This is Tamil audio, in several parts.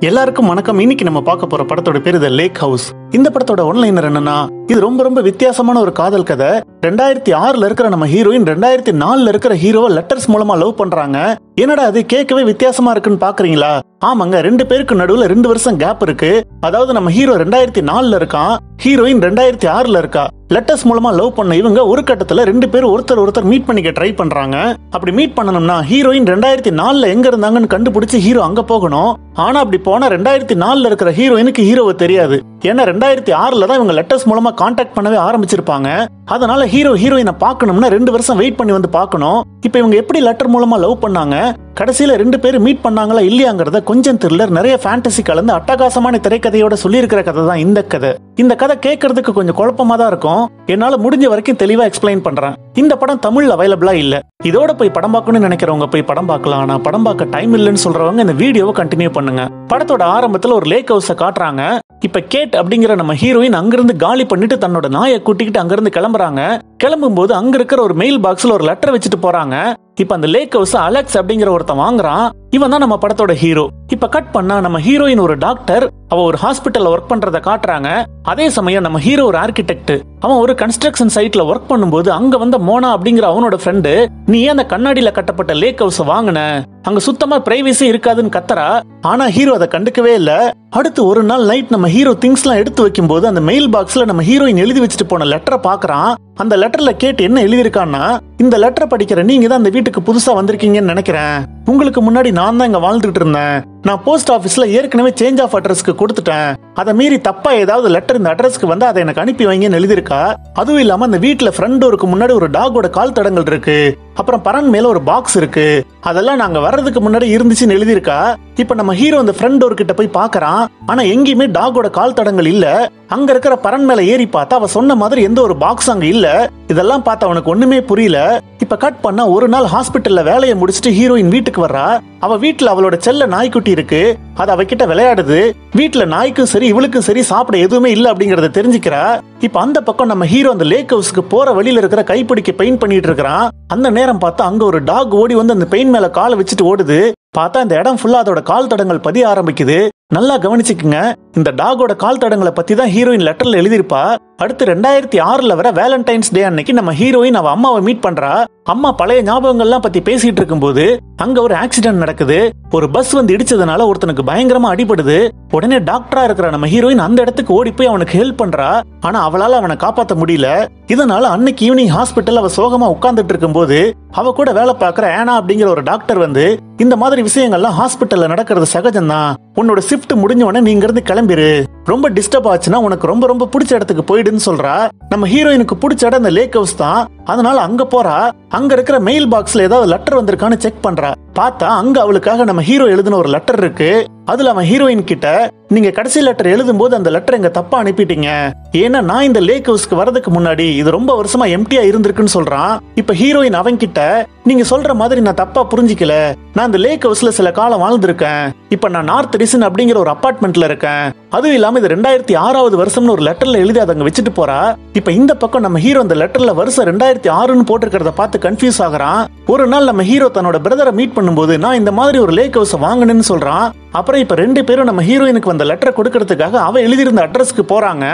எல்லாருக்கும் வணக்கம். இன்னைக்கு நம்ம பார்க்க போற படத்தோட பேர் த லேக் ஹவுஸ் இந்த படத்தோட ஒன்லைனர் என்னன்னா இது ரொம்ப ரொம்ப வித்தியாசமான ஒரு காதல் கதை. ரெண்டாயிரத்தி ஆறுல இருக்கிற நம்ம ஹீரோயின் ரெண்டாயிரத்தி நாலுல இருக்கிற ஹீரோவை லெட்டர்ஸ் மூலமா லவ் பண்றாங்க. என்னடா அது கேட்கவே வித்தியாசமா இருக்குன்னு பாக்குறீங்களா? ஆமாங்க ரெண்டு பேருக்கு நடுவுல ரெண்டு வருஷம் கேப் இருக்கு. அதாவது நம்ம ஹீரோ ரெண்டாயிரத்தி நாலுல இருக்கான் ஹீரோயின் ரெண்டாயிரத்தி ஆறுல இருக்கா. லெட்டர்ஸ் மூலமா லவ் பண்ண இவங்க ஒரு கட்டத்துல ரெண்டு பேரும் ஒருத்தர் ஒருத்தர் மீட் பண்ணிக்க ட்ரை பண்றாங்க. அப்படி மீட் பண்ணணும்னா ஹீரோயின் ரெண்டாயிரத்தி நாலுல எங்க இருந்தாங்கன்னு கண்டுபிடிச்சு ஹீரோ அங்க போகணும். ஆனா அப்படி போனா ரெண்டாயிரத்தி நாலுல இருக்கிற ஹீரோயினுக்கு ஹீரோவை தெரியாது. ஏன்னா ரெண்டாயிரத்தி ஆறுல தான் இவங்க லெட்டர்ஸ் மூலமா கான்டாக்ட் பண்ணவே ஆரம்பிச்சிருப்பாங்க. அதனால ஹீரோ ஹீரோயினை பார்க்கணும்னா ரெண்டு வருஷம் வெயிட் பண்ணி வந்து பார்க்கணும். இப்போ இவங்க எப்படி லெட்டர் மூலமா லவ் பண்ணாங்க? கடைசியில் ரெண்டு பேரும் மீட் பண்ணாங்களா இல்லையாங்கிறத கொஞ்சம் த்ரில்லர் நிறைய ஃபேண்டசி கலந்து அட்டகாசமான திரைக்கதையோட சொல்லியிருக்கிற கதை தான் இந்த கதை. இந்த கதை கேட்கறதுக்கு கொஞ்சம் குழப்பமா தான் இருக்கும். என்னால் முடிஞ்ச வரைக்கும் தெளிவாக எக்ஸ்பிளைன் பண்ணுறேன் இந்த படம் தமிழ் அவைலபிளா இல்லை. இதோட போய் படம் பார்க்கணும்னு நினைக்கிறவங்க போய் படம் பார்க்கலாம். ஆனால் படம் பார்க்க டைம் இல்லைன்னு சொல்றவங்க இந்த வீடியோவை கண்டினியூ பண்ணுங்க. படத்தோட ஆரம்பத்தில் ஒரு லேக் ஹவுஸை காட்டுறாங்க. இப்ப கேட் அப்படிங்கிற நம்ம ஹீரோயின் அங்கிருந்து காலி பண்ணிட்டு தன்னோட நாயை கூட்டிக்கிட்டு அங்கிருந்து கிளம்புறாங்க. கிளம்பும்போது அங்க இருக்கிற ஒரு மெயில் பாக்ஸ்ல ஒரு லெட்டர் வச்சுட்டு போறாங்க. இப்ப அந்த லேக் ஹவுஸ் அலெக்ஸ் அப்படிங்கிற ஒருத்தன் வாங்குறான். இவன் தான் நம்ம படத்தோட ஹீரோ இப்ப கட் பண்ணா நம்ம ஹீரோயின் ஒரு டாக்டர் அவ ஒரு ஹாஸ்பிட்டல்ல ஒர்க் பண்றத காட்டுறாங்க. அதே சமயம் நம்ம ஹீரோ ஒரு ஆர்கிடெக்ட் அவன் ஒரு கன்ஸ்ட்ரக்ஷன் சைட்ல ஒர்க் பண்ணும்போது அங்க வந்த மோனா அப்படிங்கிற அவனோட ஃப்ரெண்டு நீ ஏன் அந்த கண்ணாடியில கட்டப்பட்ட லேக் ஹவுஸ் வாங்கின? அங்க சுத்தமா பிரைவசி இருக்காதுன்னு கத்தரா ஆனா ஹீரோ அதை கண்டுக்கவே இல்ல. அடுத்து ஒரு நாள் நைட் நம்ம ஹீரோ திங்ஸ் எல்லாம் எடுத்து வைக்கும்போது அந்த மெயில் பாக்ஸ்ல நம்ம ஹீரோயின் எழுதி வச்சுட்டு போன லெட்டரை பாக்குறான். அந்த லெட்டர்ல கேட்டு என்ன எழுதியிருக்கான்னா இந்த லெட்டரை படிக்கிற நீங்க தான் அந்த வீட்டுக்கு புதுசா வந்திருக்கீங்கன்னு நினைக்கிறேன். உங்களுக்கு முன்னாடி நான் தான் இங்க வாழ்ந்துட்டு இருந்தேன். நான் போஸ்ட் ஆஃபீஸில் ஏற்கனவே சேஞ்ச் ஆஃப் அட்ரஸ்க்கு கொடுத்துட்டேன். அதை மீறி தப்பா ஏதாவது லெட்டர் இந்த அட்ரஸ்க்கு வந்து அதை எனக்கு அனுப்பி வைங்கன்னு எழுதியிருக்கா? அதுவும் இல்லாம அந்த வீட்டுல ஃப்ரண்ட் டோருக்கு முன்னாடி ஒரு டாகோட கால் தடங்கள் இருக்கு. அப்புறம் பரன் மேல ஒரு பாக்ஸ் இருக்கு. அதெல்லாம் நாங்க வர்றதுக்கு முன்னாடி இருந்துச்சுன்னு எழுதியிருக்கா? இப்ப நம்ம ஹீரோ அந்த ஃப்ரெண்ட் டோர் கிட்ட போய் பாக்குறான். ஆனா எங்கேயுமே டாகோட கால் தடங்கள் இல்ல. அங்க இருக்கிற பரன் மேல ஏறி பார்த்தா அவ சொன்ன மாதிரி எந்த ஒரு பாக்ஸ் அங்க இல்ல. இதெல்லாம் பார்த்து அவனுக்கு ஒண்ணுமே புரியல. இப்ப கட் பண்ணா ஒரு நாள் ஹாஸ்பிட்டல்ல வேலையை முடிச்சுட்டு ஹீரோயின் வீட்டுக்கு வர்றா. அவ வீட்டுல அவளோட செல்ல நாய்க்குட்டி இருக்கு. அது அவகிட்ட விளையாடுது. வீட்டுல நாய்க்கும் சரி இவளுக்கும் சரி சாப்பிட எதுவுமே இல்ல அப்படிங்கறத தெரிஞ்சுக்கிறா. இப்ப அந்த பக்கம் நம்ம ஹீரோ அந்த லேக் ஹவுஸ்க்கு போற வழியில இருக்கிற கைப்பிடிக்க பெயிண்ட் பண்ணிட்டு இருக்கிறான். அந்த நேரம் பார்த்தா அங்க ஒரு டாக் ஓடி வந்து அந்த பெயிண்ட் மேல காலை வச்சுட்டு ஓடுது. பார்த்தா இந்த இடம் ஃபுல்லா அதோட கால் தடங்கள் பதிய ஆரம்பிக்குது. நல்லா கவனிச்சுக்குங்க. இந்த டாகோட கால் தடங்களை பத்தி தான் ஹீரோயின் லெட்டர்ல எழுதியிருப்பா. அடுத்து ரெண்டாயிரத்தி ஆறுல வர வேலண்டைன்ஸ் டே அன்னைக்கு நம்ம ஹீரோயின் அவ அம்மாவை மீட் பண்றா. அம்மா பழைய ஞாபகங்கள்லாம் பத்தி பேசிட்டு இருக்கும்போது அங்க ஒரு ஆக்சிடென்ட் நடக்குது. ஒரு பஸ் வந்து இடிச்சதுனால ஒருத்தனுக்கு பயங்கரமா அடிபடுது. உடனே டாக்டரா இருக்கிற நம்ம ஹீரோயின் அந்த இடத்துக்கு ஓடி போய் அவனுக்கு ஹெல்ப் பண்றா. ஆனா அவளால அவனை காப்பாத்த முடியல. இதனால அன்னைக்கு ஈவினிங் ஹாஸ்பிட்டல் அவ சோகமா உட்கார்ந்துட்டு இருக்கும்போது அவ கூட வேலை பார்க்குற ஏனா அப்படிங்கிற ஒரு டாக்டர் வந்து இந்த மாதிரி விஷயங்கள்லாம் ஹாஸ்பிட்டல்ல நடக்கிறது சகஜம்தான். உன்னோட ஷிஃப்ட் முடிஞ்ச உடனே நீங்க இருந்து கிளம்பிரு. ரொம்ப டிஸ்டர்ப் ஆச்சுன்னா உனக்கு ரொம்ப ரொம்ப பிடிச்ச இடத்துக்கு போயிடுன்னு சொல்றா. நம்ம ஹீரோயினுக்கு பிடிச்ச இடம் அந்த லேக் ஹவுஸ் தான். அதனால அங்க போறா. அங்க இருக்கிற மெயில் பாக்ஸ்ல ஏதாவது லெட்டர் வந்திருக்கான்னு செக் பண்றா. பார்த்தா அங்க அவளுக்காக நம்ம ஹீரோ எழுதின ஒரு லெட்டர் இருக்கு. அதுல அவன் ஹீரோயின் கிட்ட நீங்க கடைசி லெட்டர் எழுதும் போது அந்த லெட்டர் எங்க தப்பா அனுப்பிட்டீங்க. ஏன்னா நான் இந்த லேக் ஹவுஸ்க்கு வரதுக்கு முன்னாடி இது ரொம்ப வருஷமா எம்டியா இருந்திருக்குன்னு சொல்றான். இப்ப ஹீரோயின் அவன் கிட்ட நீங்க சொல்ற மாதிரி நான் தப்பா புரிஞ்சிக்கல. நான் இந்த லேக் ஹவுஸ்ல சில காலம் வாழ்ந்திருக்கேன். இப்ப நான் நார்த் ரிசன் அப்படிங்கிற ஒரு அப்பார்ட்மெண்ட்ல இருக்கேன். அதுவும் இல்லாம இது ரெண்டாயிரத்தி ஆறாவது வருஷம்னு ஒரு லெட்டர்ல எழுதி அதை அங்க வச்சுட்டு போறா. இப்ப இந்த பக்கம் நம்ம ஹீரோ அந்த லெட்டர்ல வருஷம் ரெண்டாயிரத்தி ஆறுன்னு போட்டிருக்கிறத பார்த்து கன்ஃபியூஸ் ஆகிறான். ஒரு நாள் நம்ம ஹீரோ தன்னோட பிரதரை மீட் பண்ணும்போது நான் இந்த மாதிரி ஒரு லேக் ஹவுஸ் வாங்கினேன்னு சொல்றான். அப்புறம் இப்ப ரெண்டு பேரும் நம்ம ஹீரோயினுக்கு வந்த லெட்டரை கொடுக்கறதுக்காக அவ எழுதியிருந்த அட்ரஸ்க்கு போறாங்க.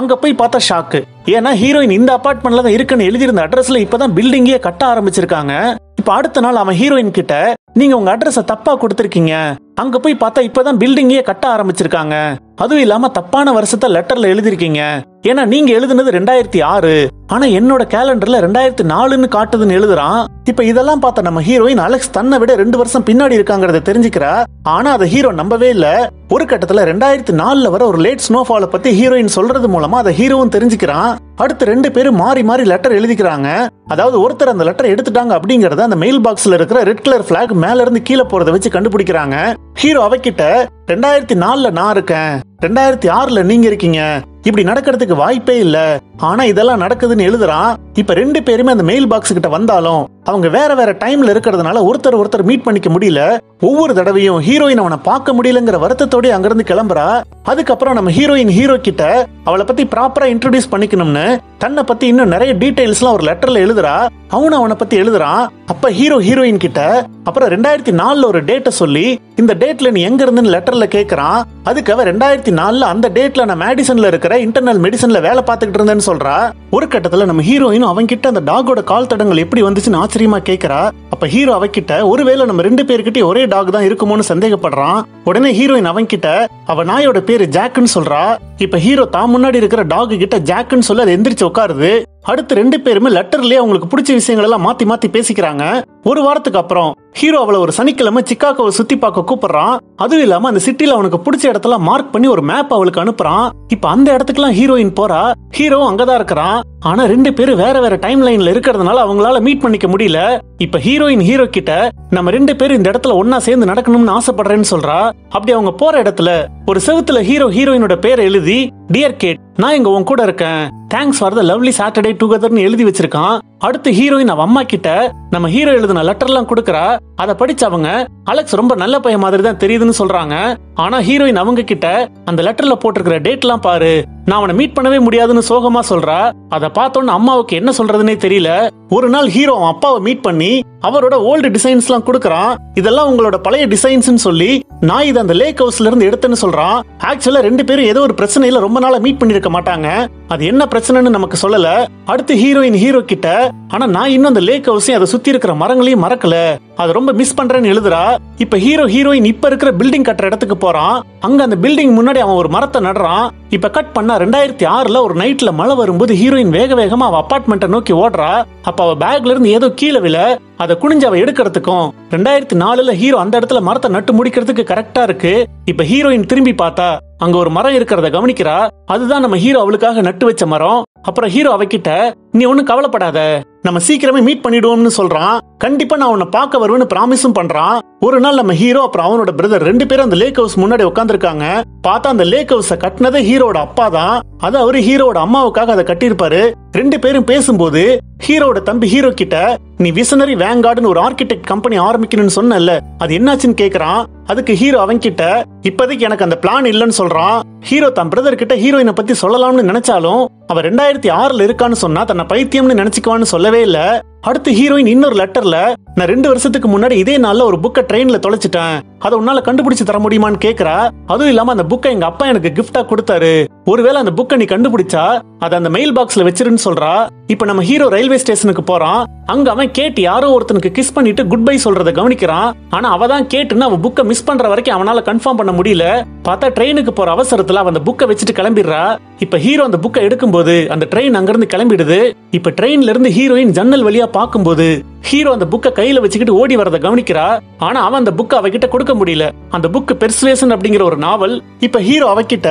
அங்க போய் பார்த்தா ஷாக்கு ஏன்னா ஹீரோயின் இந்த அபார்ட்மெண்ட்ல தான் இருக்குன்னு எழுதியிருந்த அட்ரஸ்ல இப்பதான் பில்டிங்கே கட்ட ஆரம்பிச்சிருக்காங்க. இப்ப அடுத்த நாள் அவன் ஹீரோயின் கிட்ட நீங்க உங்க அட்ரஸை தப்பா கொடுத்துருக்கீங்க. அங்க போய் பார்த்தா இப்பதான் பில்டிங்கே கட்ட ஆரம்பிச்சிருக்காங்க. அதுவும் இல்லாம தப்பான வருஷத்தை லெட்டர்ல எழுதிருக்கீங்க ஏன்னா நீங்க எழுதுனது ரெண்டாயிரத்தி ஆறு. ஆனா என்னோட கேலண்டர்ல ரெண்டாயிரத்தி நாலுன்னு காட்டுதுன்னு எழுதுறான். இப்ப இதெல்லாம் பார்த்த நம்ம ஹீரோயின் அலெக்ஸ் தன்னை விட ரெண்டு வருஷம் பின்னாடி இருக்காங்கறத தெரிஞ்சுக்கிறா. ஆனா அதை ஹீரோ நம்பவே இல்ல. ஒரு கட்டத்துல ரெண்டாயிரத்தி நாலுல வர ஒரு லேட் ஸ்னோஃபால பத்தி ஹீரோயின் சொல்றது மூலமா அதை ஹீரோவும் தெரிஞ்சுக்கிறான். அடுத்து ரெண்டு பேரும் மாறி மாறி லெட்டர் எழுதிக்கிறாங்க. அதாவது ஒருத்தர் அந்த லெட்டர் எடுத்துட்டாங்க அப்படிங்கறத அந்த மெயில் பாக்ஸ்ல இருக்கிற ரெட் கலர் பிளாக் மேல இருந்து கீழே போறத வச்சு கண்டுபிடிக்கிறாங்க. ஹீரோ அவகிட்ட ரெண்டாயிரத்தி நாலுல நான் இருக்கேன். ரெண்டாயிரத்தி ஆறுல நீங்க இருக்கீங்க. இப்படி நடக்கிறதுக்கு வாய்ப்பே இல்ல. ஆனா இதெல்லாம் நடக்குதுன்னு எழுதுறான். இப்ப ரெண்டு பேருமே அந்த மெயில் பாக்ஸ் கிட்ட வந்தாலும் அவங்க வேற வேற டைம்ல இருக்கிறதுனால ஒருத்தர் ஒருத்தர் மீட் பண்ணிக்க முடியல. ஒவ்வொரு தடவையும் ஹீரோயின் அவனை பார்க்க முடியலங்கிற வருத்தத்தோட அங்கிருந்து கிளம்புறா. அதுக்கப்புறம் நம்ம ஹீரோயின் ஹீரோ கிட்ட அவளை பத்தி ப்ராப்பரா இன்ட்ரடியூஸ் பண்ணிக்கணும்னு தன்னை பத்தி இன்னும் நிறைய டீடைல்ஸ்லாம் ஒரு லெட்டர்ல எழுதுறா. அவனும் அவனை பத்தி எழுதுறான். அப்ப ஹீரோ ஹீரோயின் கிட்ட அப்புறம் ரெண்டாயிரத்தி நாலுல ஒரு டேட்டை சொல்லி இந்த டேட்ல நீ எங்க இருந்துன்னு லெட்டர்ல கேக்குறான். அதுக்கு அவ ரெண்டாயிரத்தி நாலுல அந்த டேட்ல நான் மேடிசன்ல இருக்கிற இன்டர்னல் மெடிசன்ல வேலை பார்த்துக்கிட்டு இருந்தேன்னு சொல்றா. ஒரு கட்டத்துல நம்ம ஹீரோயினும் அவன் கிட்ட அந்த டாகோட கால் தடங்கள் எப்படி வந்துச்சுன்னு ஆச்சரியமா கேட்கறா அப்ப ஹீரோ அவகிட்ட ஒருவேளை நம்ம ரெண்டு பேர்கிட்டயும் ஒரே டாக் தான் இருக்குமோன்னு சந்தேகப்படுறான். உடனே ஹீரோயின் அவன் கிட்ட அவ நாயோட பேரு ஜாக்குன்னு சொல்றா. இப்ப ஹீரோ தான் முன்னாடி இருக்கிற டாக் கிட்ட ஜாக்குன்னு சொல்லி அதை எந்திரிச்சு உட்காருது. அடுத்து ரெண்டு பேருமே லெட்டர்லயே அவங்களுக்கு பிடிச்ச விஷயங்கள் எல்லாம் மாத்தி மாத்தி பேசிக்கிறாங்க. ஒரு வாரத்துக்கு அப்புறம் ஹீரோ அவளை ஒரு சனிக்கிழமை சிக்காகோவை சுத்தி பார்க்க கூப்பிடுறான். அதுவும் இல்லாம அந்த சிட்டில அவனுக்கு பிடிச்ச இடத்தெல்லாம் மார்க் பண்ணி ஒரு மேப் அவளுக்கு அனுப்புறான். இப்ப அந்த இடத்துக்குலாம் ஹீரோயின் போறா? ஹீரோ அங்கதான் இருக்கிறான். ஆனா ரெண்டு பேரும் வேற வேற டைம் லைன்ல இருக்கிறதுனால அவங்களால மீட் பண்ணிக்க முடியல. இப்ப ஹீரோயின் ஹீரோ கிட்ட நம்ம ரெண்டு பேரும் இந்த இடத்துல ஒன்னா சேர்ந்து நடக்கணும்னு ஆசைப்படுறேன்னு சொல்றா. அப்படி அவங்க போற இடத்துல ஒரு செவுத்துல ஹீரோ ஹீரோயினோட பேரை எழுதி டியர் கேட் நான் இங்க உன் கூட இருக்கேன். Thanks for the lovely Saturday டுகெதர்னு எழுதி வச்சிருக்கான். அடுத்து ஹீரோயின் அவ அம்மா கிட்ட நம்ம ஹீரோ எழுதின லெட்டர்லாம் கொடுக்கறா. அதை படிச்சவங்க அலெக்ஸ் ரொம்ப நல்ல பையன் மாதிரி தான் தெரியுதுன்னு சொல்றாங்க. ஆனா ஹீரோயின் அவங்க கிட்ட அந்த லெட்டர்ல போட்டிருக்கிற டேட்லாம் பாரு. நான் அவனை மீட் பண்ணவே முடியாதுன்னு சோகமா சொல்றா. அதை பார்த்தோன்னு அம்மாவுக்கு என்ன சொல்றதுன்னே தெரியல. ஒரு நாள் ஹீரோ அவன் அப்பாவை மீட் பண்ணி அவரோட ஓல்டு டிசைன்ஸ்லாம் கொடுக்கறான். இதெல்லாம் உங்களோட பழைய டிசைன்ஸ்னு சொல்லி நான் இதை அந்த லேக் ஹவுஸ்ல இருந்து எடுத்தேன்னு சொல்றான். ஆக்சுவலா ரெண்டு பேரும் ஏதோ ஒரு பிரச்சனையில ரொம்ப நாளா மீட் பண்ணிருக்க மாட்டாங்க. அது என்ன பிரச்சனைன்னு நமக்கு சொல்லல. அடுத்து ஹீரோயின் ஹீரோ கிட்ட ஆனா நான் இன்னும் அந்த லேக் ஹவுஸையும் அதை சுத்தி இருக்கிற மரங்களையும் மறக்கல. அதை ரொம்ப மிஸ் பண்றேன்னு எழுதுறா. இப்ப ஹீரோ ஹீரோயின் இப்ப இருக்கிற பில்டிங் கட்டுற இடத்துக்கு போறான். அங்க அந்த பில்டிங் முன்னாடி அவன் ஒரு மரத்தை நடுறான். இப்ப கட் பண்ணா ரெண்டாயிரத்தி ஆறுல ஒரு நைட்ல மழை வரும்போது ஹீரோயின் வேக வேகமா அவ அபார்ட்மெண்ட்டை நோக்கி ஓடுறா. அப்ப அவ பேக்ல இருந்து ஏதோ கீழே விழ. அதை குனிஞ்சு அவ எடுக்கிறதுக்கும். ரெண்டாயிரத்தி நாலுல ஹீரோ அந்த இடத்துல மரத்தை நட்டு முடிக்கிறதுக்கு கரெக்டா இருக்கு. இப்ப ஹீரோயின் திரும்பி பார்த்தா அங்க ஒரு மரம் இருக்கிறத கவனிக்கிறா. அதுதான் நம்ம ஹீரோ அவளுக்காக நட்டு வச்ச மரம். அப்புறம் ஹீரோ அவகிட்ட நீ ஒண்ணும் கவலைப்படாத. நம்ம சீக்கிரமே மீட் பண்ணிடுவோம்னு சொல்றான். கண்டிப்பா நான் உன்னை பார்க்க வருவேன்னு ப்ராமிஸும் பண்றான். ஒரு நாள் நம்ம ஹீரோ அப்புறம் அவனோட பிரதர் ரெண்டு பேரும் அந்த லேக் ஹவுஸ் முன்னாடி உட்காந்துருக்காங்க பார்த்தா அந்த லேக் ஹவுஸ கட்டினதே ஹீரோட அப்பா தான். அது அவரு ஹீரோட அம்மாவுக்காக அதை கட்டியிருப்பாரு. ரெண்டு பேரும் பேசும்போது ஹீரோட தம்பி ஹீரோ கிட்ட நீ விசனரி வேங்கார்டுன்னு ஒரு ஆர்கிடெக்ட் கம்பெனி ஆரம்பிக்கணும்னு சொன்னல அது என்னாச்சுன்னு கேக்குறான். அதுக்கு ஹீரோ அவன் கிட்ட இப்போதைக்கு எனக்கு அந்த பிளான் இல்லைன்னு சொல்றான். ஹீரோ தன் பிரதர் கிட்ட ஹீரோயினை பத்தி சொல்லலாம்னு நினைச்சாலும் அவ ரெண்டாயிரத்தி ஆறுல இருக்கான்னு சொன்னா தன்னை பைத்தியம்னு நினச்சிக்குவான்னு சொல்லவே இல்லை. அடுத்து ஹீரோயின் இன்னொரு லெட்டர்ல நான் ரெண்டு வருஷத்துக்கு முன்னாடி இதே நாள்ல ஒரு புக்கை ட்ரெயின்ல தொலைச்சிட்டேன். அதை உன்னால கண்டுபிடிச்சு தர முடியுமான்னு கேக்குறா? அதுவும் இல்லாம அந்த புக்கை எங்க அப்பா எனக்கு கிஃப்டா கொடுத்தாரு. ஒருவேளை அந்த புக்கை நீ கண்டுபிடிச்சா அதை அந்த மெயில் பாக்ஸ்ல வச்சிருன்னு சொல்றா. இப்ப நம்ம ஹீரோ ரயில்வே ஸ்டேஷனுக்கு போறான். அங்க அவன் கேட்டு யாரோ ஒருத்தனுக்கு கிஸ் பண்ணிட்டு குட் பை சொல்றத கவனிக்கிறான். ஆனா அவ தான் கேட்டுன்னு அவன் புக்கை மிஸ் பண்ற வரைக்கும் அவனால கன்ஃபார்ம் பண்ண முடியல. பார்த்தா ட்ரெயினுக்கு போற அவசரத்துல அவன் அந்த புக்கை வச்சுட்டு கிளம்பிடுறா. இப்ப ஹீரோ அந்த புக்கை எடுக்கும்போது அந்த ட்ரெயின் அங்கிருந்து கிளம்பிடுது. இப்ப ட்ரெயின்ல இருந்து ஹீரோயின் ஜன்னல் வழியா பார்க்கும்போது ஹீரோ அந்த புக்கை கையில வச்சுக்கிட்டு ஓடி வரத கவனிக்கிறா. ஆனா அவன் அந்த புக்கை அவகிட்ட கொடுக்க முடியல. அந்த புக் பெர்சுவேஷன் அப்படிங்கிற ஒரு நாவல் இப்ப ஹீரோ அவகிட்ட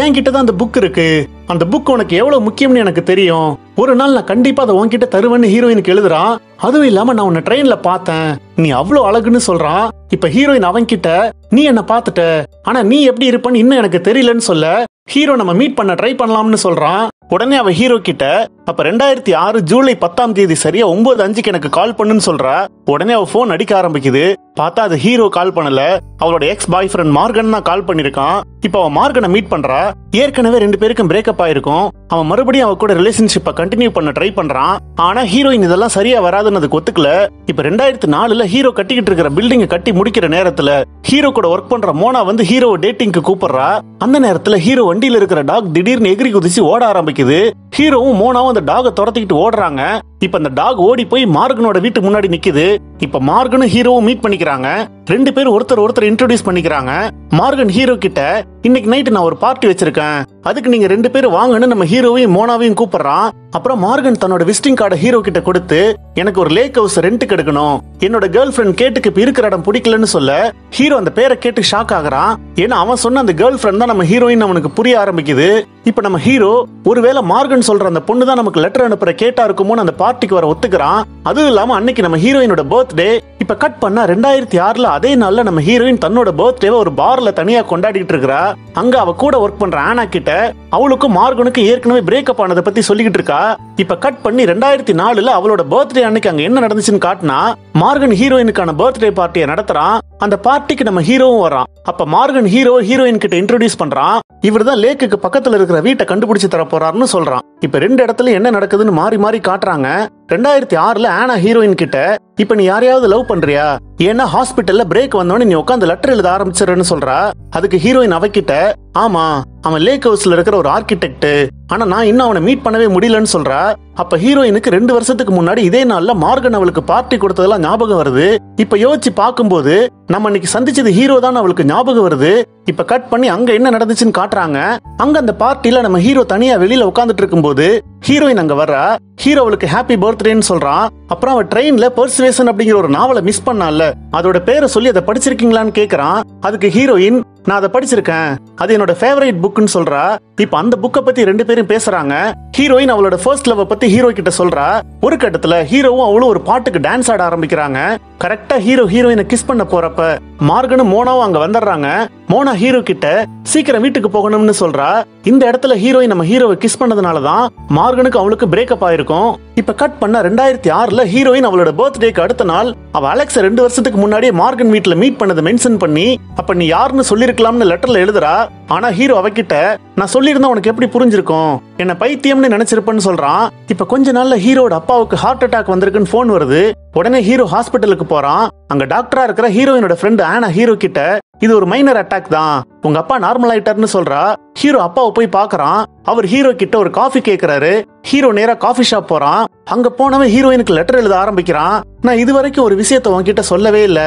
என் கிட்ட தான் அந்த புக் இருக்கு. அந்த புக் உனக்கு எவ்வளவு முக்கியம்னு எனக்கு தெரியும். ஒரு நாள் நான் கண்டிப்பா அதை உன்கிட்ட தருவேன்னு ஹீரோயினுக்கு எழுதுறான். அதுவும் இல்லாம நான் உன்னை ட்ரெயின்ல பார்த்தேன். நீ அவ்வளவு அழகுன்னு சொல்றான். இப்ப ஹீரோயின் அவன்கிட்ட நீ என்ன பார்த்துட்ட. ஆனா நீ எப்படி இருப்பன்னு இன்னும் எனக்கு தெரியலன்னு சொல்ல. ஹீரோ நம்ம மீட் பண்ண ட்ரை பண்ணலாம்னு சொல்றான். உடனே அவ ஹீரோ கிட்ட அப்ப ரெண்டாயிரத்தி ஆறு ஜூலை பத்தாம் தேதி சரியா ஒன்பது அஞ்சுக்கு எனக்கு கால் பண்ணுன்னு சொல்றா? உடனே அவ போன் அடிக்க ஆரம்பிக்குது. பார்த்தா அது ஹீரோ கால் பண்ணல. அவளோட எக்ஸ் பாய் ஃப்ரெண்ட் மார்கன் தான் கால் பண்ணிருக்கான். இப்ப அவன் மார்கனை மீட் பண்றா. ஏற்கனவே ரெண்டு பேருக்கும் பிரேக்கப் ஆயிருக்கும். அவன் மறுபடியும் அவ கூட ரிலேஷன்ஷிப்பை கண்டினியூ பண்ண ட்ரை பண்றான். ஆனா ஹீரோயின் இதெல்லாம் சரியா வராதுன்னு அதுக்கு ஒத்துக்கல. இப்ப ரெண்டாயிரத்தி நாலுல ஹீரோ கட்டிக்கிட்டு இருக்கிற பில்டிங்கை கட்டி முடிக்கிற நேரத்துல ஹீரோ கூட ஒர்க் பண்ற மோனா வந்து ஹீரோ டேட்டிங்க்கு கூப்பிடுறா. அந்த நேரத்துல ஹீரோ வண்டியில இருக்கிற டாக் திடீர்னு எகிரி குதிச்சு ஓட ஆரம்பிக்குது. ஹீரோவும் மோனாவும் அந்த டாகை துரத்திக்கிட்டு ஓடுறாங்க. இப்ப அந்த டாக் ஓடி போய் மார்கனோட வீட்டு முன்னாடி நிக்குது. இப்ப மார்கனும் ஹீரோவும் மீட் பண்ணிக்கிறாங்க. ரெண்டு பேரும் ஒருத்தர் ஒருத்தர் இன்ட்ரோடியூஸ் பண்ணிக்கிறாங்க. மார்கன் ஹீரோ கிட்ட இன்னைக்கு நைட்டு நான் ஒரு பார்ட்டி வச்சிருக்கேன். அதுக்கு நீங்க ரெண்டு பேரும் வாங்கன்னு நம்ம ஹீரோவையும் மோனாவையும் கூப்பிடுறான். அப்புறம் மார்கன் தன்னோட விசிட்டிங் கார்டை ஹீரோ கிட்ட கொடுத்து எனக்கு ஒரு லேக் ஹவுஸ் ரெண்ட்டுக்கு எடுக்கணும் என்னோட கேர்ள் ஃபிரெண்ட் கேட்டுக்கு இப்ப இருக்கிற இடம் பிடிக்கலன்னு சொல்ல ஹீரோ அந்த பேரை கேட்டு ஷாக் ஆகுறான். ஏன்னா அவன் சொன்ன அந்த கேர்ள் ஃபிரெண்ட் தான் நம்ம ஹீரோயின் அவனுக்கு புரிய ஆரம்பிக்குது. இப்ப நம்ம ஹீரோ ஒருவேளை மார்கன் சொல்ற அந்த பொண்ணு தான் நமக்கு லெட்டர் அனுப்புற கேட்டா இருக்குமோன்னு அந்த பார்ட்டிக்கு வர ஒத்துக்கிறான். அதுவும் இல்லாம அன்னைக்கு நம்ம ஹீரோயினோட பர்த்டே இப்ப கட் பண்ணா ரெண்டாயிரத்தி ஆறுல அதே நாள்ல நம்ம ஹீரோயின் தன்னோட பர்த்டேவை ஒரு பார்ல தனியா கொண்டாடிட்டு இருக்கிறா. அங்க அவ கூட ஒர்க் பண்ற ஆனா கிட்ட அவளுக்கும் மார்கனுக்கும் ஏற்கனவே பிரேக்கப் ஆனதை பத்தி சொல்லிக்கிட்டு இருக்கா. இப்ப கட் பண்ணி ரெண்டாயிரத்தி நாலுல அவளோட பர்த்டே அன்னைக்கு அங்க என்ன நடந்துச்சுன்னு காட்டினா மார்கன் ஹீரோயினுக்கான பர்த்டே பார்ட்டியை நடத்துறான். அந்த பார்ட்டிக்கு நம்ம ஹீரோவும் வரான் அப்ப மார்கன் ஹீரோ ஹீரோயின் கிட்ட இன்ட்ரோடியூஸ் பண்றான். இவர் தான் லேக்குக்கு பக்கத்துல இருக்கிற வீட்டை கண்டுபிடிச்சு தர போறாருன்னு சொல்றான். இப்ப ரெண்டு இடத்துல என்ன நடக்குதுன்னு மாறி மாறி காட்டுறாங்க. ரெண்டாயிரத்தி ஆறுல ஆனா ஹீரோயின் கிட்ட இப்ப நீ யாரையாவது லவ் பண்றியா? ஏன்னா ஹாஸ்பிட்டல்ல பிரேக் வந்தோடனே நீ உட்காந்து லெட்டர் எழுத ஆரம்பிச்சிருன்னு சொல்றா. அதுக்கு ஹீரோயின் அவகிட்ட ஆமா அவன் லேக் ஹவுஸ்ல இருக்கிற ஒரு ஆர்கிடெக்ட் ஆனா நான் இன்னும் அவனை மீட் பண்ணவே முடியலன்னு சொல்றா. அப்ப ஹீரோயினுக்கு ரெண்டு வருஷத்துக்கு முன்னாடி இதே நாள்ல மார்கன் அவளுக்கு பார்ட்டி கொடுத்ததெல்லாம் ஞாபகம் வருது. இப்ப யோசிச்சு பார்க்கும்போது நம்ம இன்னைக்கு சந்திச்சது ஹீரோ தான் அவளுக்கு ஞாபகம் வருது. இப்ப கட் பண்ணி அங்க என்ன நடந்துச்சுன்னு காட்டுறாங்க. அங்க அந்த பார்ட்டில நம்ம ஹீரோ தனியா வெளியில உட்காந்துட்டு இருக்கும்போது ஹீரோயின் அங்க வர்றா. ஹீரோ அவளுக்கு ஹாப்பி பர்த்டேன்னு சொல்றான் அப்புறம் அவன் ட்ரெயின்ல பர்சுவேஷன் அப்படிங்கிற ஒரு நாவலை மிஸ் பண்ணால அதோட பேரை சொல்லி அதை படிச்சிருக்கீங்களான்னு கேக்குறான். அதுக்கு ஹீரோயின் நான் அதை படிச்சிருக்கேன். அது என்னோட ஃபேவரட் புக்னு சொல்றா. இப்ப அந்த புக்கை பத்தி ரெண்டு பேரும் பேசுறாங்க. ஹீரோயின் அவளோட ஃபர்ஸ்ட் லவ் பத்தி ஹீரோ கிட்ட சொல்றா. ஒரு கட்டத்துல ஹீரோவும் அவளும் ஒரு பாட்டுக்கு டான்ஸ் ஆட ஆரம்பிக்கிறாங்க. கரெக்டா ஹீரோ ஹீரோயினை கிஸ் பண்ண போறப்ப மார்கனும் மோனாவும் அங்க வந்துடுறாங்க. மோனா ஹீரோ கிட்ட சீக்கிரம் வீட்டுக்கு போகணும்னு சொல்றா. இந்த இடத்துல ஹீரோயின் நம்ம ஹீரோவை கிஸ் பண்ணதுனாலதான் மார்கனுக்கு அவளுக்கு பிரேக்கப் ஆயிருக்கும். இப்ப கட் பண்ண ரெண்டாயிரத்தி ஆறுல ஹீரோயின் அவளோட பர்த்டேக்கு அடுத்த நாள் அவ அலெக்ஸ் ரெண்டு வருஷத்துக்கு முன்னாடியே மார்கன் வீட்டுல மீட் பண்ணதை மென்ஷன் பண்ணி அப்ப நீ யாருன்னு சொல்லிருக்கலாம்னு லெட்டர்ல எழுதுறா. ஆனா ஹீரோ அவகிட்ட நான் சொல்லியிருந்தா உனக்கு எப்படி புரிஞ்சிருக்கும்? என்ன பைத்தியம் பைத்தியம்னு நினைச்சிருப்பேன்னு சொல்றான். இப்ப கொஞ்ச நாள்ல ஹீரோட அப்பாவுக்கு ஹார்ட் அட்டாக் வந்திருக்குன்னு போன் வருது. உடனே ஹீரோ ஹாஸ்பிட்டலுக்கு போறான். அங்க டாக்டரா இருக்கிற ஹீரோயினோட ஃப்ரெண்ட் ஆனா ஹீரோ கிட்ட இது ஒரு மைனர் அட்டாக் தான். உங்க அப்பா நார்மல் ஆயிட்டாருன்னு சொல்றா. ஹீரோ அப்பாவை போய் பாக்குறான். அவர் ஹீரோ கிட்ட ஒரு காஃபி கேக்குறாரு. ஹீரோ நேரா காஃபி ஷாப் போறான். அங்க போனவன் ஹீரோயினுக்கு லெட்டர் எழுத ஆரம்பிக்கிறான். நான் இது வரைக்கும் ஒரு விஷயத்த உன்கிட்ட சொல்லவே இல்ல.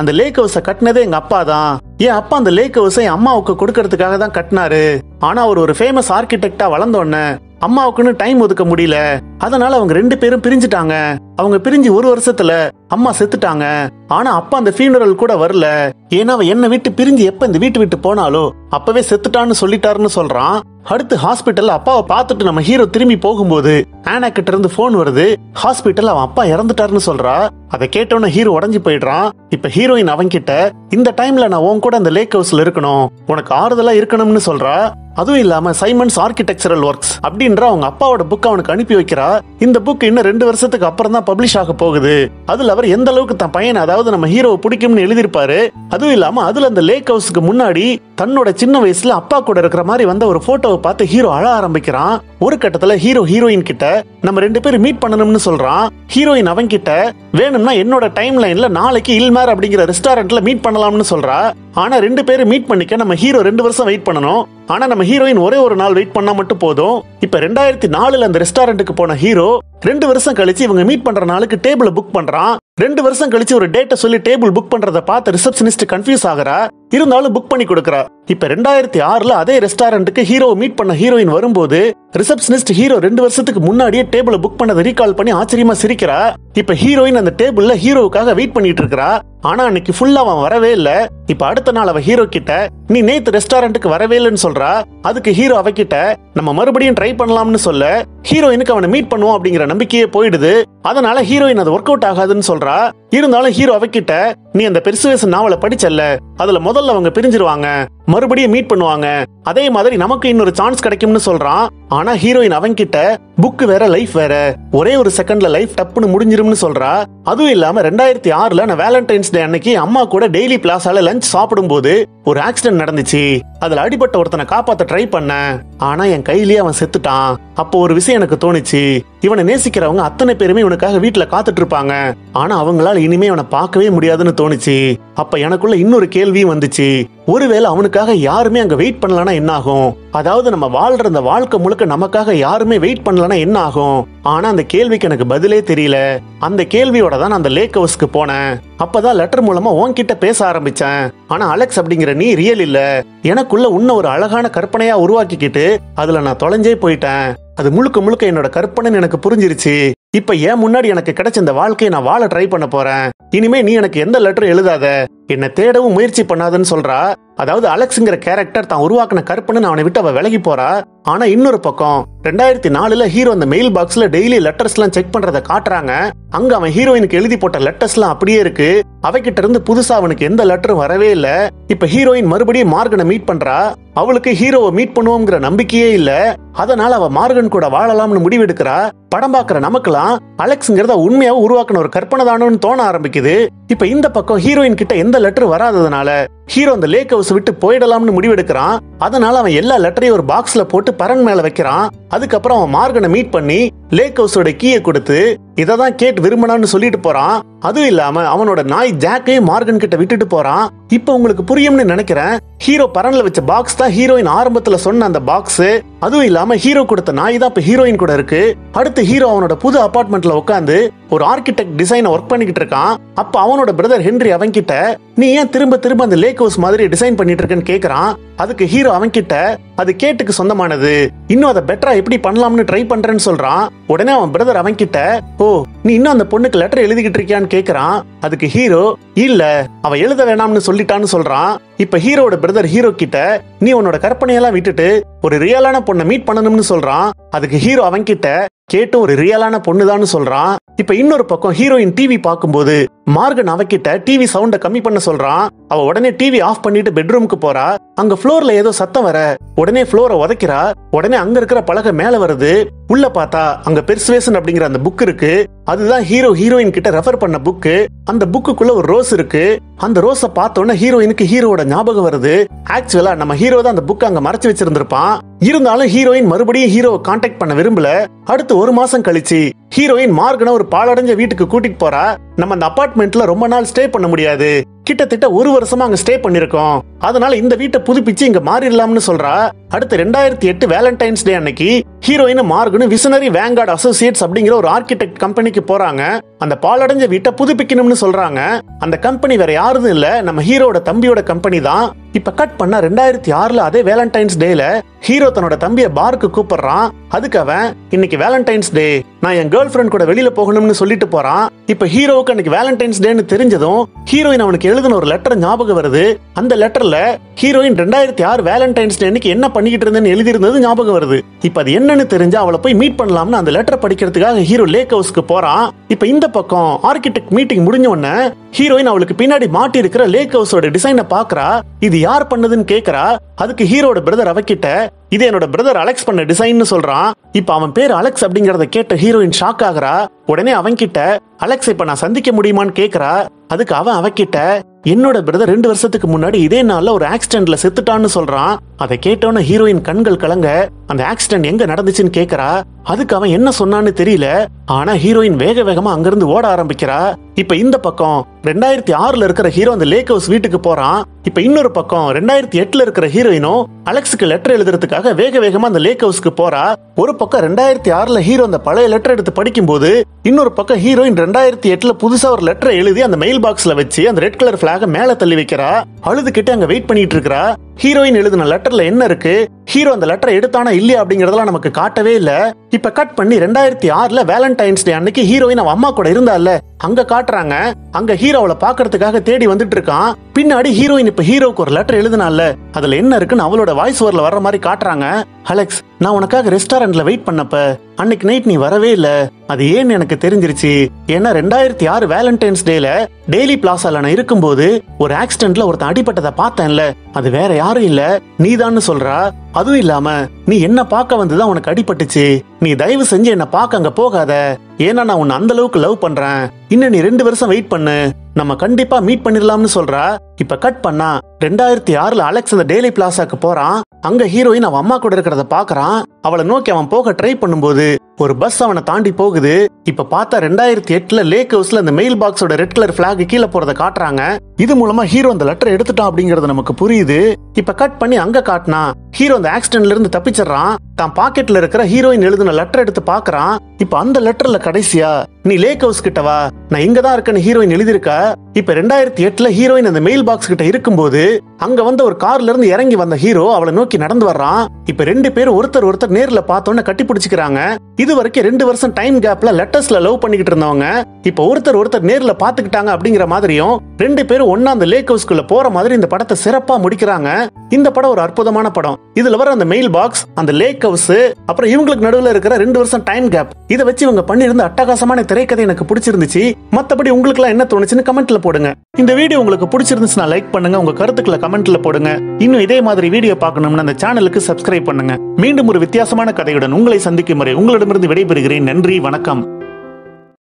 அந்த லேக் ஹவுஸ கட்டினதே எங்க அப்பா தான். என் அப்பா அந்த லேக் ஹவுஸை என் அம்மாவுக்கு கொடுக்கறதுக்காக தான் கட்டினாரு. ஆனா அவர் ஒரு ஃபேமஸ் ஆர்கிடெக்டா வளர்ந்த உடனே அம்மாவுக்குன்னு டைம் ஒதுக்க முடியல. அதனால அவங்க ரெண்டு பேரும் பிரிஞ்சுட்டாங்க. அவங்க பிரிஞ்சு ஒரு வருஷத்துல அம்மா செத்துட்டாங்க. ஆனா அப்பா அந்த ஃபீனரல் கூட வரல. ஏன்னா அவ என்ன விட்டு பிரிஞ்சு எப்ப இந்த வீட்டு விட்டு போனாலோ அப்பவே செத்துட்டான்னு சொல்லிட்டாருன்னு சொல்றான். அடுத்து ஹாஸ்பிட்டல் அப்பாவை பார்த்துட்டு நம்ம ஹீரோ திரும்பி போகும்போது ஆனா கிட்ட இருந்து போன் வருது. ஹாஸ்பிட்டல் அவன் அப்பா இறந்துட்டாருன்னு சொல்றா. அதை கேட்டோன்னு ஹீரோ உடஞ்சு போயிடுறான். இப்ப ஹீரோயின் அவன் கிட்ட இந்த டைம்ல நான் உன் கூட அந்த லேக் ஹவுஸ்ல இருக்கணும். உனக்கு ஆறுதலா இருக்கணும்னு சொல்றா. அதுவும் இல்லாம சைமன்ஸ் ஆர்கிடெக்சரல் ஒர்க்ஸ் அப்படின்ற அவங்க அப்பாவோட புக் அவனுக்கு அனுப்பி வைக்கிறா. இந்த புக் இன்னும் ரெண்டு வருஷத்துக்கு அப்புறம் தான் பப்ளிஷ் ஆக போகுது. அதுல அவர் எந்த அளவுக்கு தன் பையன் அதாவது நம்ம ஹீரோவை பிடிக்கும்னு எழுதியிருப்பாரு. அதுவும் இல்லாம அதுல அந்த லேக் ஹவுஸ்க்கு முன்னாடி தன்னோட சின்ன வயசுல அப்பா கூட இருக்கிற மாதிரி வந்த ஒரு போட்டோவை பார்த்து ஹீரோ அழ ஆரம்பிக்கிறான். ஒரு கட்டத்துல ஹீரோ ஹீரோயின் கிட்ட நம்ம ரெண்டு பேரும் மீட் பண்ணணும்னு சொல்றான். ஹீரோயின் அவன் கிட்ட வேணும்னா என்னோட டைம் லைன்ல நாளைக்கு இல்மேர் அப்படிங்கிற ரெஸ்டாரண்ட்ல மீட் பண்ணலாம்னு சொல்றா. ஆனா ரெண்டு பேரும் மீட் பண்ணிக்க நம்ம ஹீரோ ரெண்டு வருஷம் வெயிட் பண்ணணும். ஆனா நம்ம ஹீரோயின் ஒரே ஒரு நாள் வெயிட் பண்ணா மட்டும் போதும். இப்ப ரெண்டாயிரத்தி நாலுல அந்த ரெஸ்டாரண்ட்டுக்கு போன ஹீரோ ரெண்டு வருஷம் கழிச்சு இவங்க மீட் பண்ற நாளுக்கு டேபிள புக் பண்றான். ரெண்டு வருஷம் கழிச்சு ஒரு டேட்டை சொல்லி டேபிள் புக் பண்றத பார்த்து ரிசப்ஷனிஸ்ட் கன்ஃபியூஸ் ஆகுறா. இருந்தாலும் புக் பண்ணி கொடுக்கறா. இப்ப ரெண்டாயிரத்தி ஆறுல அதே ரெஸ்டாரண்ட்டுக்கு ஹீரோ மீட் பண்ண ஹீரோயின் வரும்போது ரிசப்ஷனிஸ்ட் ஹீரோ ரெண்டு வருஷத்துக்கு முன்னாடியே டேபிள புக் பண்ணதை ரீகால் பண்ணி ஆச்சரியமா சிரிக்கிறா. இப்ப ஹீரோயின் அந்த டேபிள்ல ஹீரோவுக்காக வெயிட் பண்ணிட்டு இருக்கிறா. ஆனா அன்னைக்கு ஃபுல்லா அவன் வரவே இல்ல. இப்ப அடுத்த நாள் அவ ஹீரோ கிட்ட நீ நேத்து ரெஸ்டாரண்ட்டுக்கு வரவே இல்லைன்னு சொல்றா? அதுக்கு ஹீரோ அவகிட்ட நம்ம மறுபடியும் ட்ரை பண்ணலாம்னு சொல்ல ஹீரோயினுக்கு அவனை மீட் பண்ணுவோம் அப்படிங்கிற நம்பிக்கையே போயிடுது. அதனால ஹீரோயின் அது ஒர்க் அவுட் ஆகாதுன்னு சொல்றா. இருந்தாலும் ஹீரோ அவகிட்ட நீ அந்த பெர்சுவேசன் நாவலை படிச்சல்ல அதுல முதல்ல அவங்க பிரிஞ்சிருவாங்க மறுபடியும் மீட் பண்ணுவாங்க. அதே மாதிரி நமக்கு இன்னொரு சான்ஸ் கிடைக்கும்னு சொல்றான். ஆனா ஹீரோயின் அவன்கிட்ட புக் வேற லைஃப் வேற. ஒரே ஒரு செகண்ட்ல லைஃப் டப்புன்னு முடிஞ்சிரும்னு சொல்றா. அதுவும் இல்லாம ரெண்டாயிரத்தி ஆறுல நான் வேலண்டைன்ஸ் டே அன்னைக்கு அம்மா கூட டெய்லி பிளாஸால லஞ்ச் சாப்பிடும்போது ஒரு ஆக்சிடென்ட் நடந்துச்சு. அதுல அடிபட்ட ஒருத்தனை காப்பாத்த ட்ரை பண்ணேன் ஆனா என் கையிலேயே அவன் செத்துட்டான். அப்போ ஒரு விஷயம் எனக்கு தோணுச்சு. இவனை நேசிக்கிறவங்க அத்தனை பேருமே இவனுக்காக வீட்டுல காத்துட்டு இருப்பாங்க. ஆனா அவங்களால இனிமே அவனை பார்க்கவே முடியாதுன்னு தோணுச்சு. அப்ப எனக்குள்ள இன்னொரு கேள்வியும் வந்துச்சு. ஒருவேளை அவனுக்காக யாருமே அங்க வெயிட் பண்ணலனா என்ன ஆகும் அதாவது நம்ம வாழ்ற அந்த வாழ்க்கை முழுக்க நமக்காக யாருமே வெயிட் பண்ணலனா என்ன ஆகும் ஆனா அந்த கேள்விக்கு எனக்கு பதிலே தெரியல. அந்த கேள்வியோட தான் நான் அந்த லேக் ஹவுஸ்க்கு போனேன். அப்பதான் லெட்டர் மூலமா உன்கிட்ட பேச ஆரம்பிச்சேன். ஆனா அலெக்ஸ் அப்படிங்கிற நீ ரியல் இல்ல. எனக்கு எனக்குள்ள உன்ன ஒரு அழகான கற்பனையா உருவாக்கிக்கிட்டு அதுல நான் தொலைஞ்சே போயிட்டேன். அது முழுக்க முழுக்க என்னோட கற்பனைன்னு எனக்கு புரிஞ்சிருச்சு. இப்ப ஏன் முன்னாடி எனக்கு கிடைச்ச இந்த வாழ்க்கையை நான் வாழ ட்ரை பண்ண போறேன்? இனிமே நீ எனக்கு எந்த லெட்டரும் எழுதாத? என்ன தேடவும் முயற்சி பண்ணாதன்னு சொல்றா? அதாவது அலெக்ஸ்ங்கிற கேரக்டர் தான் உருவாக்கின கற்பனை அவனை விட்டு அவ விலகி போறா? ஆனா இன்னொரு பக்கம் ரெண்டாயிரத்தி நாலுல ஹீரோ அந்த மெயில் பாக்ஸ்ல டெய்லி லெட்டர்ஸ் எல்லாம் செக் பண்றத காட்டுறாங்க. அங்க அவன் ஹீரோயினுக்கு எழுதி போட்ட லெட்டர்ஸ் எல்லாம் அப்படியே இருக்கு. அவகிட்ட இருந்து புதுசா அவனுக்கு எந்த லெட்டரும் வரவே இல்ல. இப்ப ஹீரோயின் மறுபடியும் மார்கனை மீட் பண்றா? அவளுக்கு ஹீரோவை மீட் பண்ணுவோங்கிற நம்பிக்கையே இல்ல. அதனால அவ மார்கன் கூட வாழலாம்னு முடிவெடுக்கிறா. படம் பாக்குற நமக்கெல்லாம் அலெக்ஸ்ங்கிறத உண்மையாக உருவாக்கின ஒரு கற்பனை தானோன்னு தோண ஆரம்பிக்குது. இப்ப இந்த பக்கம் ஹீரோயின் கிட்ட எந்த லெட்டர் வராததுனால ஹீரோ அந்த லேக் ஹவுஸ் விட்டு போயிடலாம்னு முடிவெடுக்கிறான். அதனால அவன் எல்லா லெட்டரையும் ஒரு பாக்ஸ்ல போட்டு பரன் மேல வைக்கிறான். அதுக்கப்புறம் அவன் மார்கனை மீட் பண்ணி லேக் ஹவுஸோட கீயை கொடுத்து இதை தான் கேட் விரும்பினான்னு சொல்லிட்டு போறான். அதுவும் இல்லாம அவனோட நாய் ஜாக்கையும் மார்கன் கிட்ட விட்டுட்டு போறான். இப்ப உங்களுக்கு புரியும்னு நினைக்கிறேன். ஹீரோ பரன்ல வச்ச பாக்ஸ் தான் ஹீரோயின் ஆரம்பத்துல சொன்ன அந்த பாக்ஸ் அதுவும் இல்லாம ஹீரோ கொடுத்த நாய் தான் இப்ப ஹீரோயின் கூட இருக்கு. அடுத்து ஹீரோ அவனோட புது அபார்ட்மெண்ட்ல உட்காந்து ஒரு ஆர்கிடெக்ட் டிசைனை ஒர்க் பண்ணிக்கிட்டு இருக்கான். அப்ப அவனோட பிரதர் ஹென்றி அவன்கிட்ட நீ ஏன் திரும்ப திரும்ப அந்த லேக் ஹவுஸ் மாதிரி டிசைன் பண்ணிட்டு இருக்கேன்னு கேக்குறான். அதுக்கு ஹீரோ அவன்கிட்ட அது கேட்டுக்கு சொந்தமானது. இன்னும் அதை பெட்டரா எப்படி பண்ணலாம்னு ட்ரை பண்றேன்னு சொல்றான். உடனே அவன் பிரதர் அவன்கிட்ட ஓ நீ இன்னும் அந்த பொண்ணுக்கு லெட்டர் எழுதிக்கிட்டு இருக்கியான்னு கேக்குறான். அதுக்கு ஹீரோ இல்ல அவ எழுத வேணாம்னு சொல்லிட்டான்னு சொல்றான். இப்ப ஹீரோட பிரதர் ஹீரோ கிட்ட நீ உன்னோட கற்பனையெல்லாம் விட்டுட்டு ஒரு ரியலான பொண்ணை மீட் பண்ணணும்னு சொல்றான். அதுக்கு ஹீரோ அவன் கிட்ட கேட்டு ஒரு ரியலான பொண்ணுதான்னு சொல்றான். இப்ப இன்னொரு பக்கம் ஹீரோயின் டிவி பார்க்கும்போது மார்கன் அவகிட்ட டிவி சவுண்ட கம்மி பண்ண சொல்றான். அவ உடனே டிவி ஆஃப் பண்ணிட்டு பெட்ரூமுக்கு போறா. அங்க ஃப்ளோர்ல ஏதோ சத்தம் வர. உடனே ஃப்ளோரை உதைக்கிறா. உடனே அங்க இருக்கிற பலகை மேல வருது. உள்ள பார்த்தா அங்க பெர்சுவேஷன் அப்படிங்கிற அந்த புக் இருக்கு. அதுதான் ஹீரோ ஹீரோயின் கிட்ட ரெஃபர் பண்ண புக்கு அந்த புக்குக்குள்ள ஒரு ரோஸ் இருக்கு. அந்த ரோஸ பார்த்தோன்னே ஹீரோயினுக்கு ஹீரோவோட ஞாபகம் வருது. ஆக்சுவலா நம்ம ஹீரோ தான் அந்த புக் அங்க மறைச்சு வச்சிருந்திருப்பான். இருந்தாலும் ஹீரோயின் மறுபடியும் ஹீரோவை காண்டாக்ட் பண்ண விரும்பல. அடுத்து ஒரு மாசம் கழிச்சு ஹீரோயின் மார்கனை ஒரு பாலடைஞ்ச வீட்டுக்கு கூட்டிட்டு போறா. நம்ம அந்த அபார்ட்மெண்ட்ல ரொம்ப நாள் ஸ்டே பண்ண முடியாது. கிட்டத்தட்ட ஒரு வருஷமா அங்க ஸ்டே பண்ணிருக்கோம். அதனால இந்த வீட்டை புதுப்பிச்சு இங்க மாறிடலாம்னு சொல்றா. அடுத்து ரெண்டாயிரத்தி எட்டு வேலண்டைன்ஸ் டே அன்னைக்கு ஹீரோயின் மார்கனும் விசனரி வேங்கார்ட் அசோசியேட்ஸ் அப்படிங்கிற ஒரு ஆர்கிடெக்ட் கம்பெனிக்கு போறாங்க. அந்த பாலடைஞ்ச வீட்டை புதுப்பிக்கணும்னு சொல்றாங்க. அந்த கம்பெனி வேற யாரும் இல்ல. நம்ம ஹீரோட தம்பியோட கம்பெனி தான். இப்ப கட் பண்ண ரெண்டாயிரத்தி ஆறுல அதே வேலண்டைன்ஸ் டேல ஹீரோ தன்னோட தம்பிய பாருக்கு கூப்பிடுறான். அதுக்கு அவன் இன்னைக்கு வேலண்டைன்ஸ் டே நான் என் கேர்ள் ஃபிரெண்ட் கூட வெளியில போகணும்னு சொல்லிட்டு போறான். இப்ப ஹீரோவுக்கு அன்னைக்கு வேலண்டைன்ஸ் டேன்னு தெரிஞ்சதும் ஹீரோயின் அவனுக்கு எழுதின ஒரு லெட்டர் ஞாபகம் வருது. அந்த லெட்டர்ல ஹீரோயின் ரெண்டாயிரத்தி ஆறு வேலண்டைன்ஸ் டே அன்னைக்கு என்ன பண்ணிக்கிட்டு இருந்தேன்னு எழுதியிருந்தது ஞாபகம் வருது. இப்ப அது என்னன்னு தெரிஞ்சு அவளை போய் மீட் பண்ணலாம்னு அந்த லெட்டர் படிக்கிறதுக்காக ஹீரோ லேக் ஹவுஸ்க்கு போறான். இப்ப இந்த பக்கம் ஆர்கிடெக்ட் மீட்டிங் முடிஞ்ச உடனே ஹீரோயின் அவளுக்கு பின்னாடி மாட்டி இருக்கிற லேக் ஹவுஸோட டிசைனை பாக்குறா. இது யார் பண்ணதுன்னு கேக்குறா. அதுக்கு ஹீரோட பிரதர் அவகிட்ட இது என்னோட பிரதர் அலெக்ஸ் பண்ண டிசைன்னு சொல்றான். இப்ப அவன் பேர் அலெக்ஸ் அப்படிங்கறத கேட்ட ஹீரோயின் ஷாக் ஆகுறா. உடனே அவன்கிட்ட அலெக்ஸ் இப்ப நான் சந்திக்க முடியுமான்னு கேக்குறா. அதுக்கு அவன் அவகிட்ட என்னோட பிரதர் ரெண்டு வருஷத்துக்கு முன்னாடி இதே நாள்ல ஒரு ஆக்சிடென்ட்ல செத்துட்டான்னு சொல்றான். அதை கேட்டோன்னு ஹீரோயின் கண்கள் கலங்க அந்த ஆக்சிடென்ட் எங்க நடந்துச்சுன்னு கேக்குறா. அதுக்கு அவன் என்ன சொன்னான்னு தெரியல. ஆனா ஹீரோயின் வேக வேகமா அங்கிருந்து ஓட ஆரம்பிக்கிறா. இப்ப இந்த பக்கம் ரெண்டாயிரத்தி ஆறுல இருக்கிற ஹீரோ அந்த லேக் ஹவுஸ் வீட்டுக்கு போறான். இப்ப இன்னொரு பக்கம் ரெண்டாயிரத்தி எட்டுல இருக்கிற ஹீரோயினும் அலெக்ஸுக்கு லெட்டர் எழுதுறதுக்காக வேக வேகமா அந்த லேக் ஹவுஸ்க்கு போறா. ஒரு பக்கம் ரெண்டாயிரத்தி ஆறுல ஹீரோ அந்த பழைய லெட்டர் எடுத்து படிக்கும் போது இன்னொரு பக்கம் ஹீரோயின் ரெண்டாயிரத்தி எட்டுல புதுசா ஒரு லெட்டர் எழுதி அந்த மெயில் பாக்ஸ்ல வச்சு அந்த ரெட் கலர் பிளாக மேல தள்ளி வைக்கிறா? அழுதுகிட்டு அங்க வெயிட் பண்ணிட்டு இருக்கா ஹீரோயின் எழுதின லெட்டர்ல என்ன இருக்கு? ஹீரோ அந்த லெட்டரை எடுத்தானா இல்லையா அப்படிங்கறதெல்லாம் நமக்கு காட்டவே இல்ல. இப்ப கட் பண்ணி ரெண்டாயிரத்தி ஆறுல வேலண்டைன்ஸ் டே அன்னைக்கு ஹீரோயின் அவன் அம்மா கூட இருந்தால அங்க காட்டுறாங்க. அங்க ஹீரோ பாக்குறதுக்காக தேடி வந்துட்டு இருக்கான். பின்னாடி ஹீரோயின் இப்ப ஹீரோக்கு ஒரு லெட்டர் எழுதினால அதுல என்ன இருக்குன்னு அவளோட வாய்ஸ் ஓவர்ல வர்ற மாதிரி காட்டுறாங்க. அலெக்ஸ் நான் உனக்காக ரெஸ்டாரண்ட்ல வெயிட் பண்ணப்ப அன்னைக்கு நைட் நீ வரவே இல்ல. அது ஏன்னு எனக்கு தெரிஞ்சிருச்சு. ஏன்னா ரெண்டாயிரத்தி ஆறு வேலண்டைன்ஸ் டேல டெய்லி பிளாசால நான் இருக்கும்போது ஒரு ஆக்சிடென்ட்ல ஒருத்தன் அடிபட்டதை பார்த்தேன்ல. அது வேற யாரும் இல்ல. நீதான்னு சொல்றா. அதுவும் இல்லாம நீ என்ன பார்க்க வந்துதான் உனக்கு அடிபட்டுச்சு. நீ தயவு செஞ்சு என்ன பார்க்க அங்க போகாத. ஏன்னா நான் உன்னை அந்த அளவுக்கு லவ் பண்றேன். இன்னும் நீ ரெண்டு வருஷம் வெயிட் பண்ணு. நம்ம கண்டிப்பா மீட் பண்ணிடலாம்னு சொல்றா. இப்ப கட் பண்ணா ரெண்டாயிரத்தி ஆறுல அலெக்ஸ் அந்த டெய்லி பிளாசாக்கு போறான். அங்க ஹீரோயின் அவன் அம்மா கூட இருக்கிறத பாக்குறான் அவளை நோக்கி அவன் போக ட்ரை பண்ணும்போது ஒரு பஸ் அவனை தாண்டி போகுது. இப்ப பார்த்தா ரெண்டாயிரத்தி எட்டுல லேக் ஹவுஸ்ல அந்த மெயில் பாக்ஸோட ரெட் கலர் பிளாக் கீழே போறத காட்டுறாங்க. இது மூலமா ஹீரோ அந்த லெட்டர் எடுத்துட்டான் அப்படிங்கறது நமக்கு புரியுது. இப்ப கட் பண்ணி அங்க காட்டினா ஹீரோ அந்த ஆக்சிடென்ட்ல இருந்து தப்பிச்சிடறான். தான் பாக்கெட்ல இருக்கிற ஹீரோயின் எழுதின லெட்டர் எடுத்து பாக்குறான். இப்ப அந்த லெட்டர்ல கடைசியா நீ லேக் ஹவுஸ் கிட்ட வா. நான் இங்க தான் இருக்கேன்னு ஹீரோயின் எழுதியிருக்கா. இப்ப ரெண்டாயிரத்தி எட்டுல ஹீரோயின் அந்த மெயில் பாக்ஸ் கிட்ட இருக்கும்போது அங்க வந்து ஒரு கார்ல இருந்து இறங்கி வந்த ஹீரோ அவளை நோக்கி நடந்து வர்றான். இப்ப ரெண்டு பேரும் ஒருத்தர் ஒருத்தர் நேர்ல பார்த்தோன்னே கட்டி பிடிச்சிக்கிறாங்க. இது வரைக்கும் ரெண்டு வருஷம் டைம் கேப்ல லெட்டர்ஸ்ல லவ் பண்ணிக்கிட்டு இருந்தவங்க. இப்ப ஒருத்தர் ஒருத்தர் நேர்ல பாத்துக்கிட்டாங்க அப்படிங்கிற மாதிரியும் ரெண்டு பேரும் ஒன்னா அந்த லேக் ஹவுஸ்க்குள்ள போற மாதிரி இந்த படத்தை சிறப்பா முடிக்கிறாங்க. இந்த படம் ஒரு அற்புதமான படம். இதுல வர அந்த மெயில் பாக்ஸ் அந்த லேக் ஹவுஸ் அப்புறம் இவங்களுக்கு நடுவுல இருக்கிற ரெண்டு வருஷம் டைம் கேப் இதை வச்சு இவங்க பண்ணியிருந்த அட்டகாசமான திரைக்கதை எனக்கு பிடிச்சிருந்துச்சு. மத்தபடி உங்களுக்கு எல்லாம் என்ன தோணுச்சுன்னு கமெண்ட்ல போடுங்க. இந்த வீடியோ உங்களுக்கு பிடிச்சிருந்துச்சுன்னா லைக் பண்ணுங்க. உங்க கருத்துக்களை கமெண்ட்ல போடுங்க. இன்னும் இதே மாதிரி வீடியோ பார்க்கணும்னு அந்த சேனலுக்கு சப்ஸ்கிரைப் பண்ணுங்க. மீண்டும் ஒரு வித்தியாசமான கதையுடன் உங்களை சந்திக்கும் வரை உங்களிடமிருந்து விடைபெறுகிறேன். நன்றி வணக்கம்.